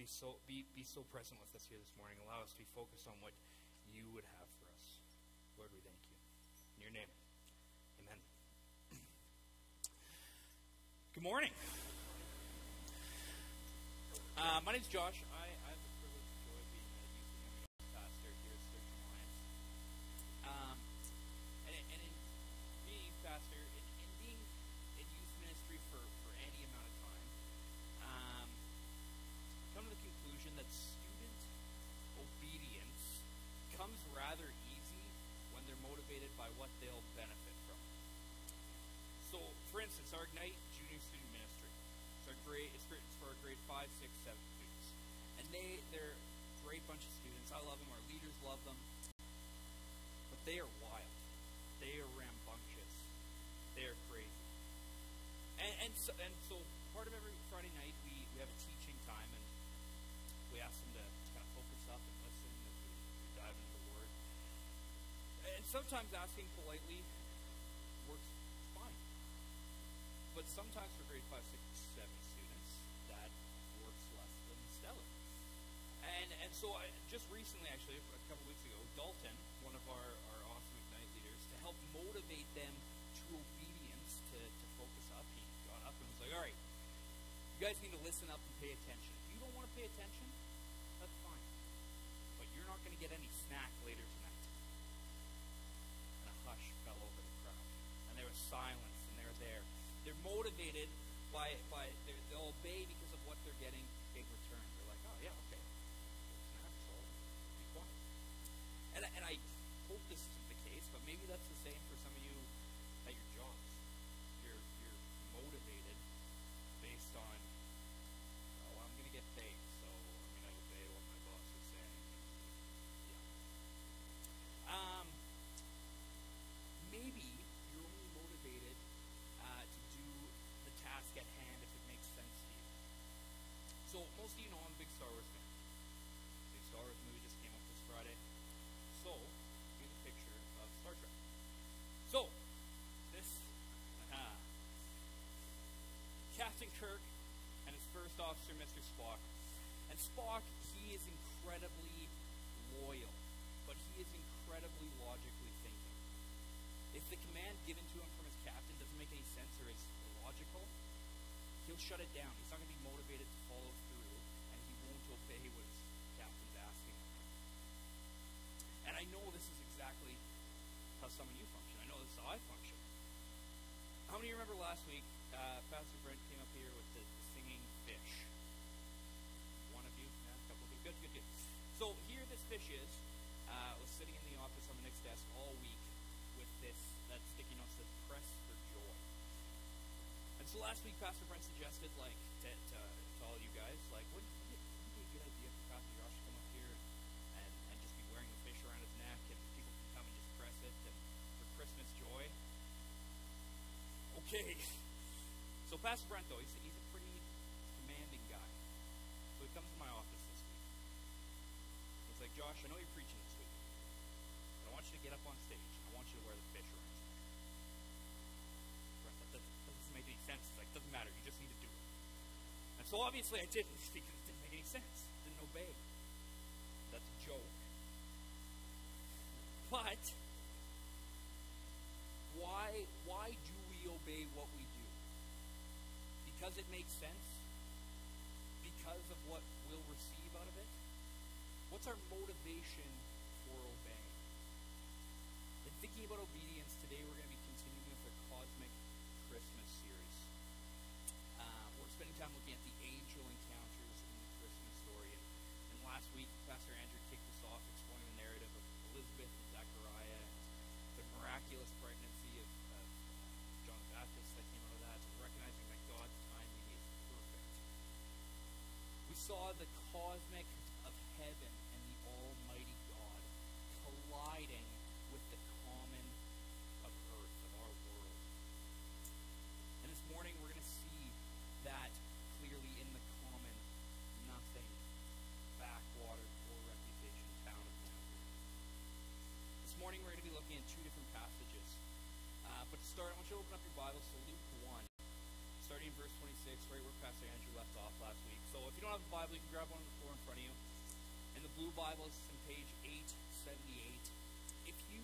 be so be, be so present with us here this morning. Allow us to be focused on what you would have for us. Lord, we thank you. In your name. Amen. Good morning. Uh, my is Josh. I, I have the privilege and joy of being a youth and young pastor here at Sturgeon Alliance. Um, and, and in being a youth pastor and, and being in youth ministry for, for any amount of time, um, come to the conclusion that student obedience comes rather easy when they're motivated by what they'll benefit from. So, for instance, our Ignite Junior Student Ministry. It's our grade. It's for, it's for our grade five, six, seven students, and they they're a great bunch of students. I love them. Our leaders love them, but they are wild. They are rambunctious. They are crazy. And and so, and so part of every Friday night we, we have a teaching time, and we ask them to, kind of focus up and listen as we, we dive into the Word. And sometimes asking politely works fine. But sometimes for grade 5, 6, 7 And so I, just recently, actually, a couple weeks ago, Dalton, one of our, our awesome Ignite leaders, to help motivate them to obedience, to, to focus up, he got up and was like, all right, you guys need to listen up and pay attention. If you don't want to pay attention, that's fine. But you're not going to get any snack later tonight. And a hush fell over the crowd. And there was silence, and they're there. They're motivated by, by they're, they'll obey because of what they're getting in return. They're like, oh, yeah, okay. Snacks, so be quiet. And, I- and I hope this isn't the case, but maybe that's the same for some of you at your jobs. You're, you're motivated based on, oh, I'm going to get paid, so I'm going to obey what my boss is saying. Yeah. Um, maybe you're only motivated uh, to do the task at hand if it makes sense to you. So most of you know I'm a big Star Wars fan. Big Star Wars movie just came out this Friday. So here's a picture of Star Trek. So this uh, Captain Kirk and his first officer, Mr. Spock. And Spock, he is incredibly loyal, but he is incredibly logically thinking. If the command given to him from his captain doesn't make any sense or is illogical, he'll shut it down. He's not going to be motivated to follow through, and he won't obey what his captain's asking of him. And I know this is exactly how some of you function. I know this is how I function. How many remember last week, uh, Pastor Brent came up here with the, the singing fish? One of you? Yeah, a couple of you. Good, good, good. So here this fish is. Uh, was sitting in the office on the next desk all week with this that sticky note says "Press for Joy." And so last week, Pastor Brent suggested, like, to, to, to all you guys, like, wouldn't it wouldn't it be a good idea for Pastor Josh to come up here and, and just be wearing the fish around his neck, and people can come and just press it and for Christmas joy? Okay. So Pastor Brent, though, he's, he's a pretty commanding guy. So he comes to my office this week. He's like, Josh, I know you're preaching this week, but I want you to get up on stage. I want you to wear the fish around. Brent, that doesn't, that doesn't make any sense. It's like, doesn't matter. You just need to do it. And so obviously I didn't because it didn't make any sense. Didn't obey. That's a joke. But why why do we obey what we do? Because it makes sense? Because of what we'll receive out of it? What's our motivation for obeying? In thinking about obedience today, we're going to be continuing with the Cosmic Christmas series. Uh, we're spending time looking at the angel encounters in the Christmas story. And, and last week, Pastor Andrew the cosmic of heaven and the Almighty God colliding with the common of earth, of our world. And this morning we're going to see that clearly in the common, nothing, backwater, or reputation, town of Nazareth. This morning we're going to be looking at two different passages. Uh, but to start, I want you to open up your Bibles to Luke 1, starting in verse 26, right where Pastor Andrew left off last week. So if you don't have a Bible, you can grab one on the floor in front of you. And the blue Bible is in page 878. If you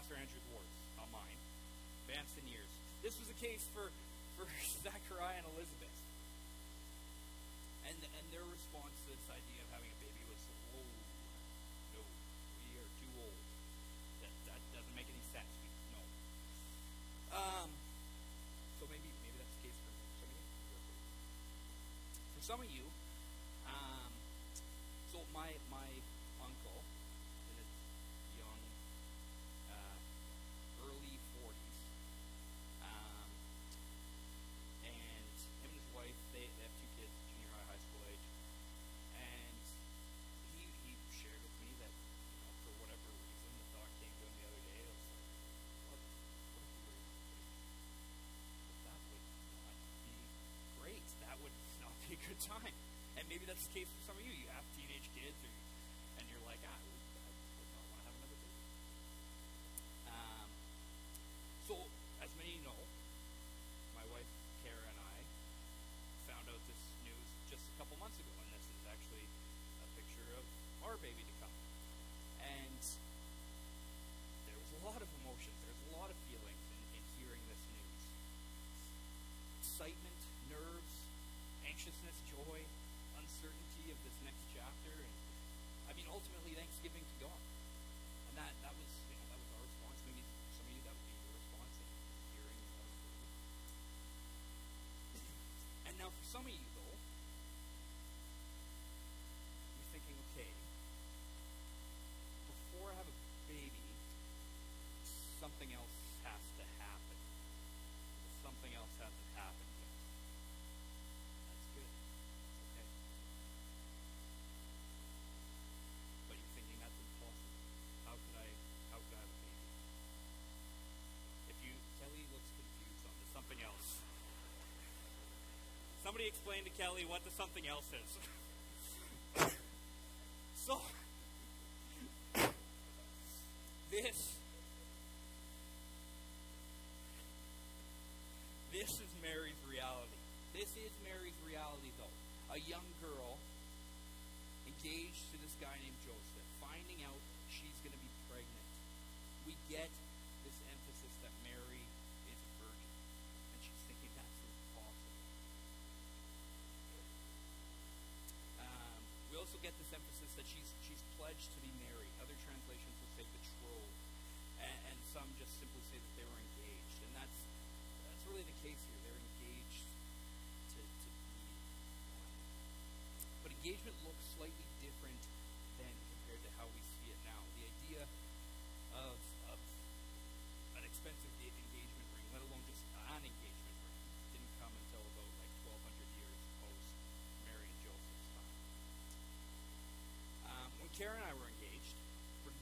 Pastor Andrew Ward's, not mine. Advanced in years. This was a case for, for Zachariah and Elizabeth. And, and their response to this idea of having a baby was, oh, no, we are too old. That, that doesn't make any sense. We, no. Um, so maybe, maybe that's the case for some of you. For some of you, um, so my, my time. And maybe that's the case for some of you. You have teenage kids or ultimately thanksgiving to God. And that, that was, you know, that was our response. Maybe some of you, that would be your response in hearing. And now for some of you, somebody explain to Kelly what the something else is. so, this, this is Mary's reality. This is Mary's reality, though. A young girl engaged to this guy named Joseph, finding out she's going to be pregnant. We get this emphasis that Mary pledged to be married. Other translations would say betrothed. And, and some just simply say that they were engaged. And that's, that's really the case here. They're engaged to, to be one. But engagement looks slightly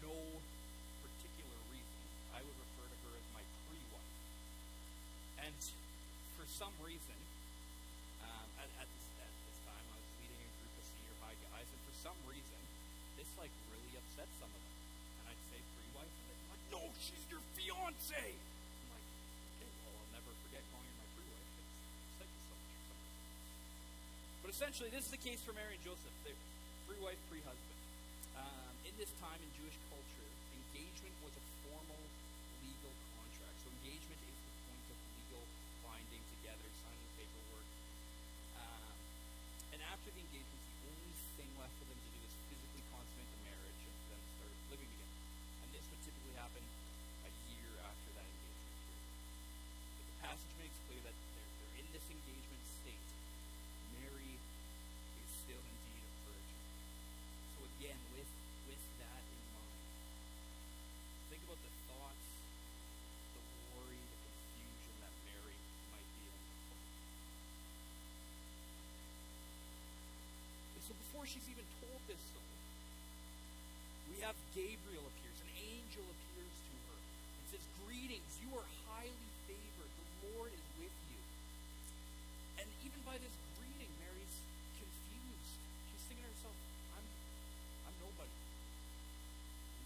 no particular reason. I would refer to her as my pre wife. And for some reason, um, at, at, this, at this time, I was leading a group of senior high guys, and for some reason, this like really upset some of them. And I'd say pre wife, and they'd be like, no, she's your fiance! I'm like, okay, well, I'll never forget calling her my pre wife. It's like so much. But essentially, this is the case for Mary and Joseph. They're pre wife, pre husband this time in Jewish culture, engagement was a formal legal contract. So engagement is the point of legal binding together, signing paperwork. Um, and after the engagement, the only thing left for them Gabriel appears, an angel appears to her, and says, Greetings, you are highly favored. The Lord is with you. And even by this greeting, Mary's confused. She's thinking to herself, I'm, I'm nobody.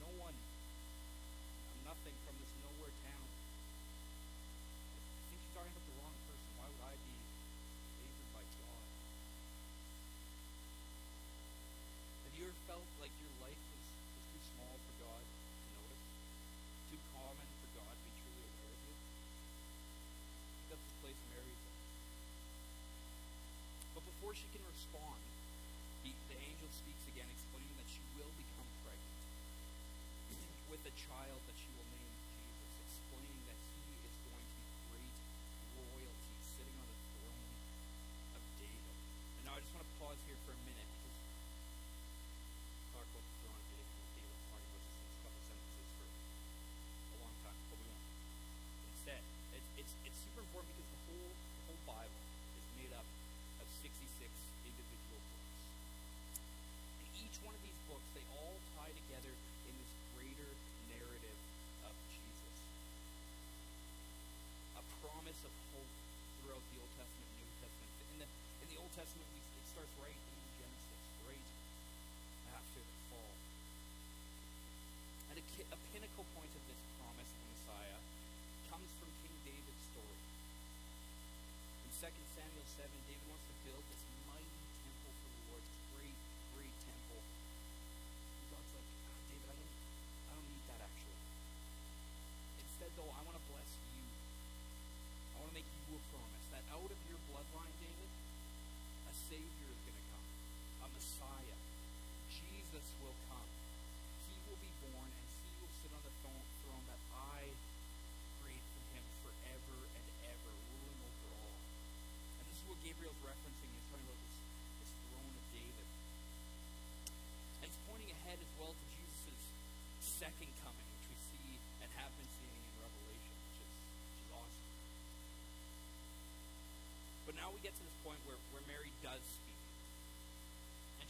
No one. I'm nothing from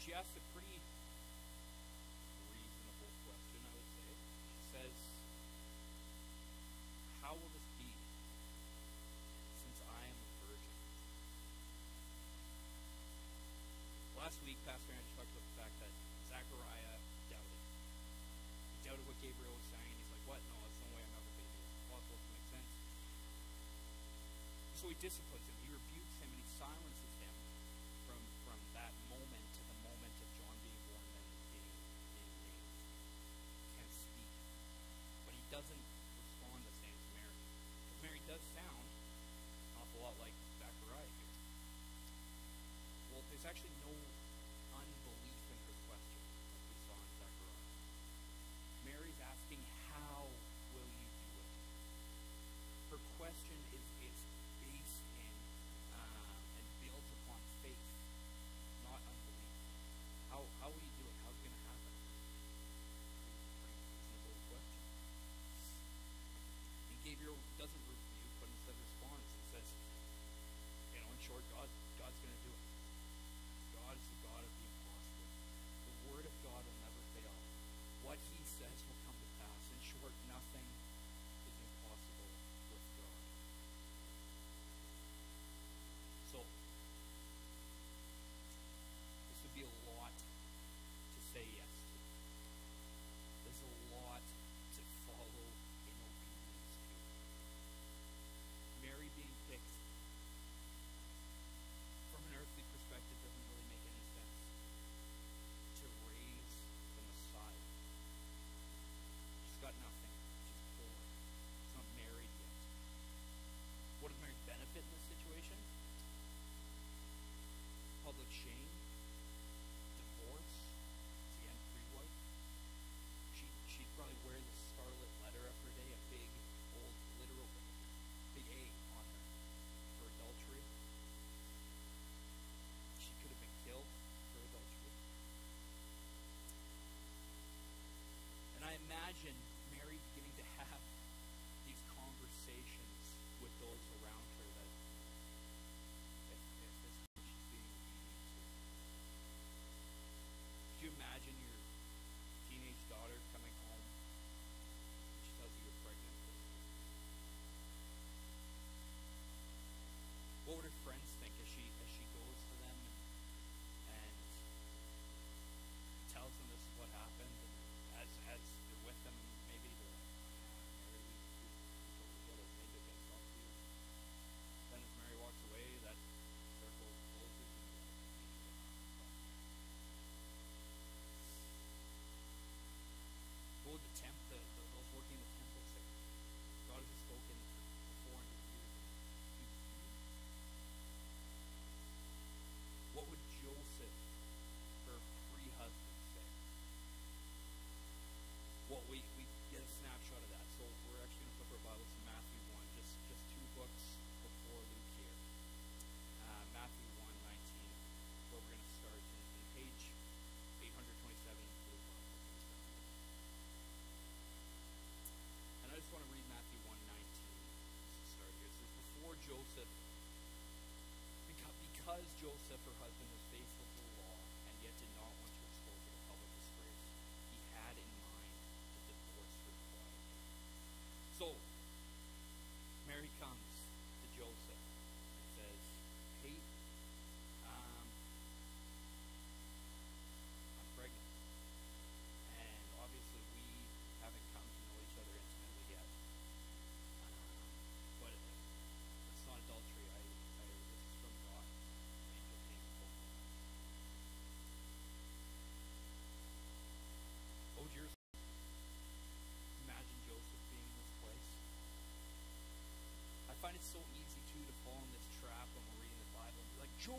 suggests a pretty reasonable question, I would say. She says, How will this be since I am a virgin? Last week, Pastor Andrew talked about the fact that Zachariah doubted. He doubted what Gabriel was saying. He's like, What? No, it's no way I'm not going to do it. Well, make sense. So he disciplines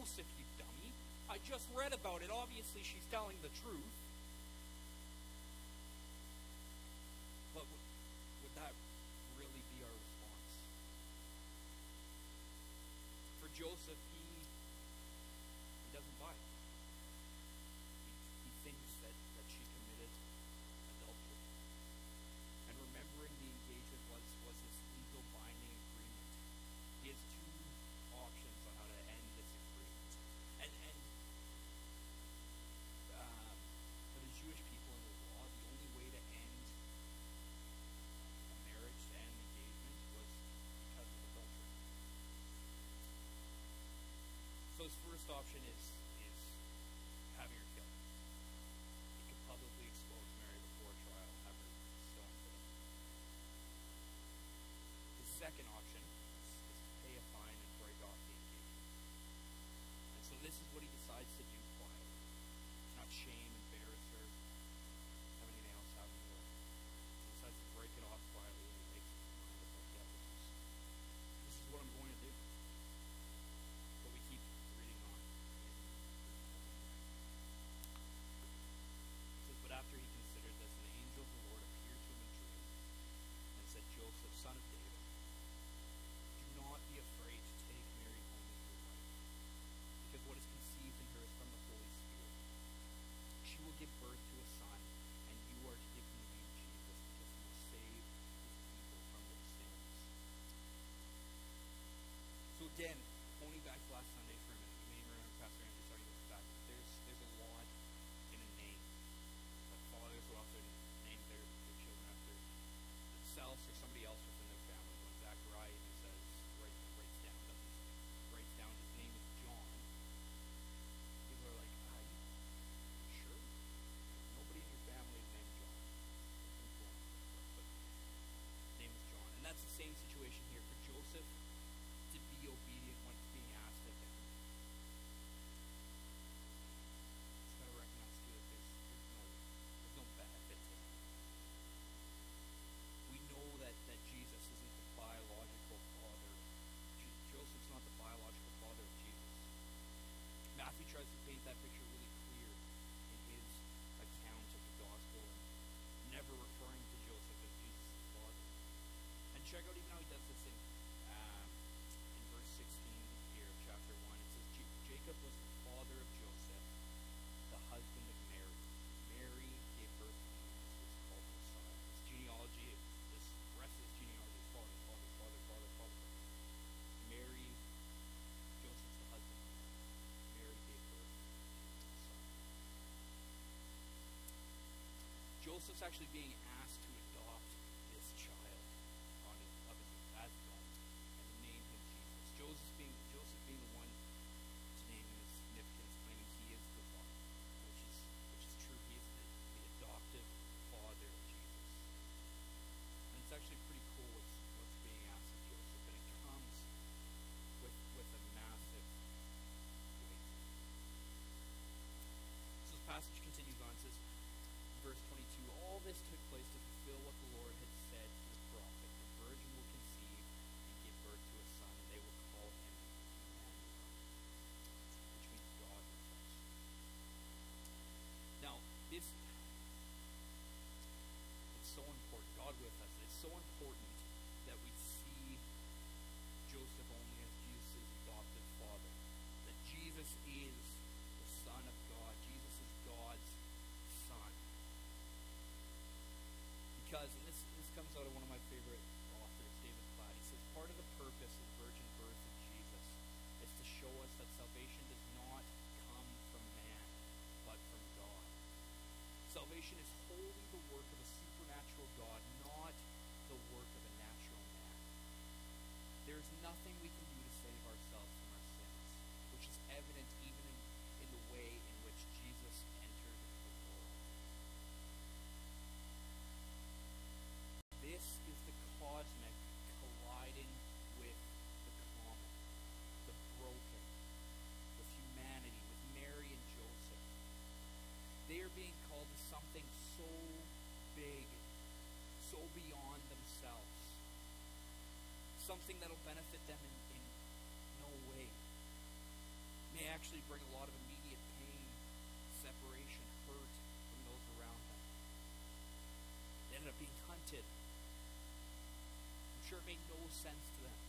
house, if you dummy. I just read about it. Obviously, she's telling the truth. option is. this is actually being asked to beyond themselves. Something that'll benefit them in, in no way. May actually bring a lot of immediate pain, separation, hurt from those around them. They ended up being hunted. I'm sure it made no sense to them.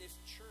this church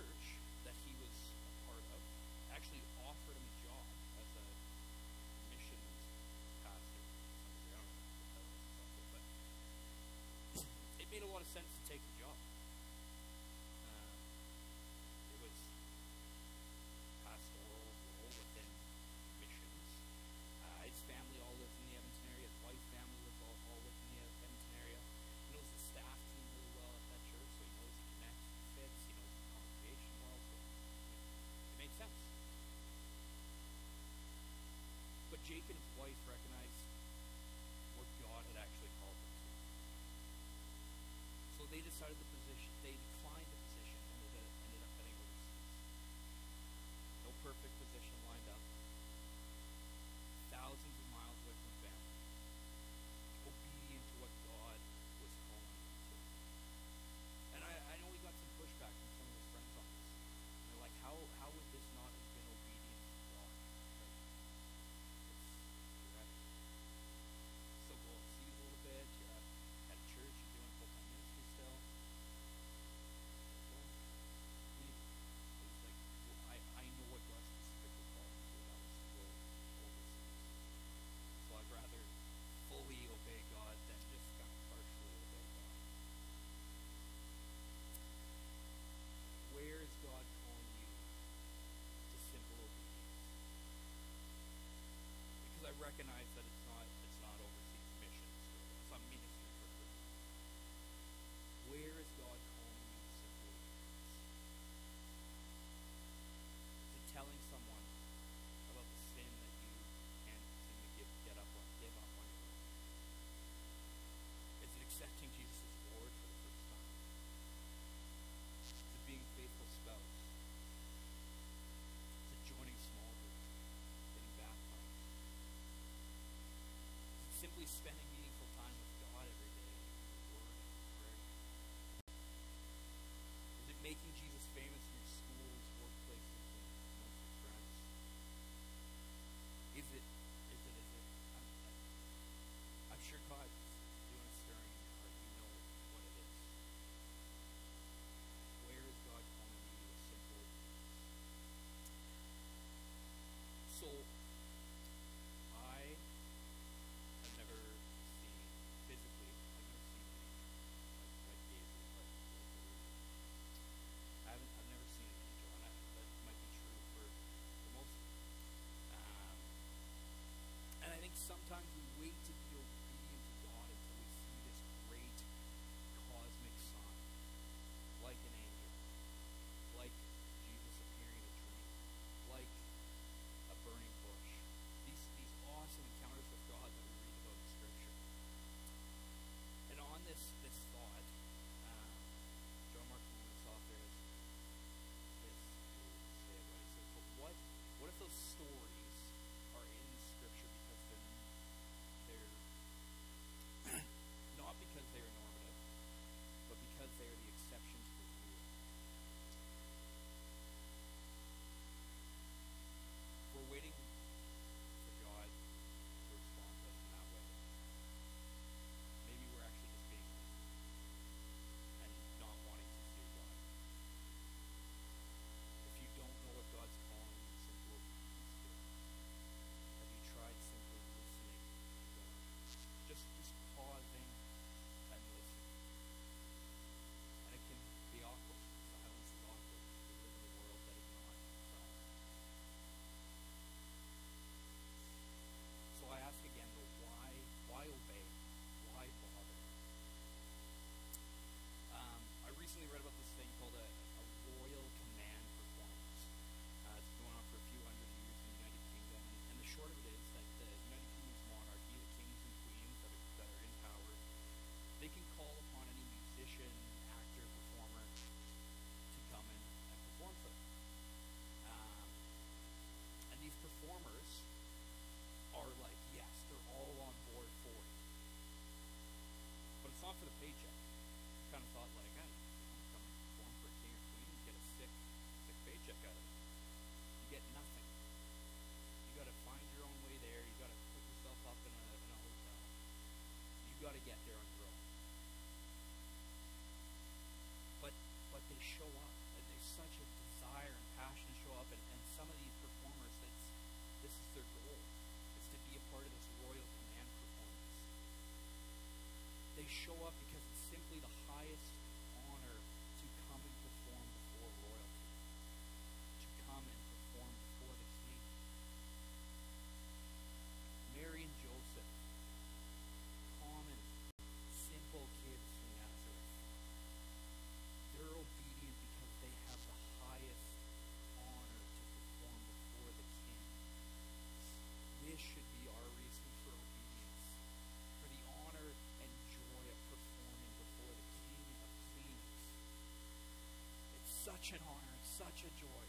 such an honor, such a joy.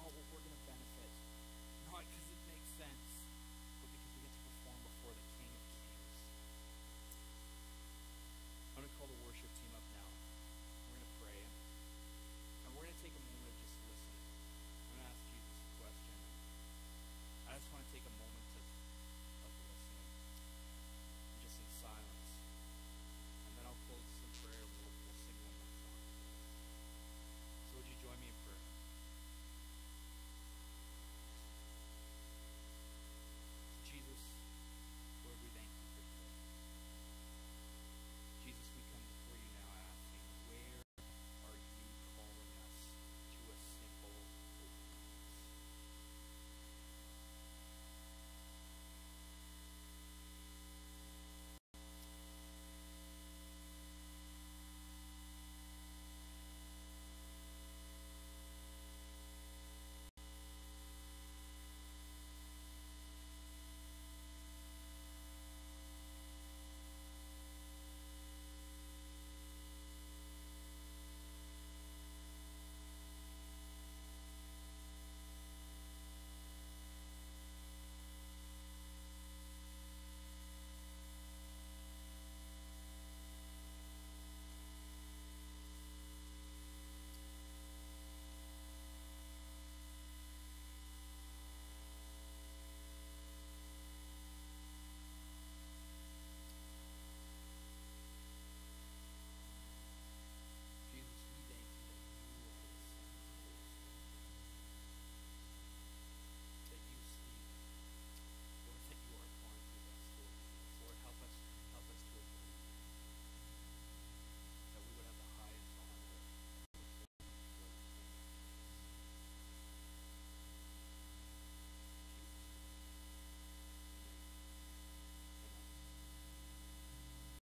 Not what we're going to benefit, not because it makes sense,